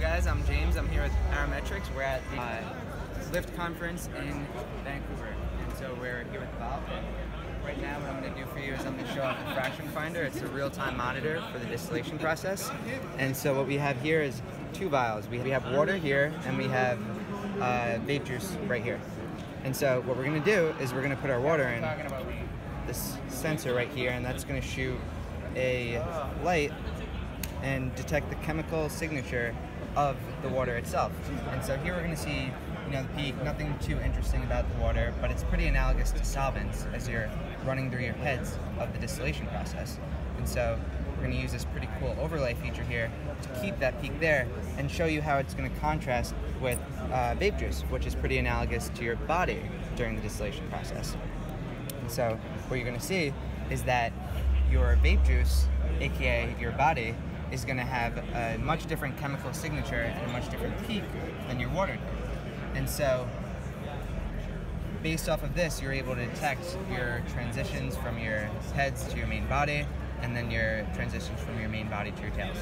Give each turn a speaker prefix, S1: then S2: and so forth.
S1: guys, I'm James. I'm here with ArometriX. We're at the uh, Lift conference in Vancouver, and so we're here with Bob. Right now, what I'm going to do for you is I'm going to show off the fraction finder. It's a real-time monitor for the distillation process. And so what we have here is two vials. We have water here, and we have uh, vape juice right here. And so what we're going to do is we're going to put our water in this sensor right here, and that's going to shoot a light and detect the chemical signature of the water itself. And so here we're going to see, you know, the peak, nothing too interesting about the water, but it's pretty analogous to solvents as you're running through your heads of the distillation process. And so we're going to use this pretty cool overlay feature here to keep that peak there and show you how it's going to contrast with uh, vape juice, which is pretty analogous to your body during the distillation process. And so what you're going to see is that your vape juice, aka your body, is going to have a much different chemical signature and a much different peak than your water did. And so, based off of this, you're able to detect your transitions from your heads to your main body, and then your transitions from your main body to your tails.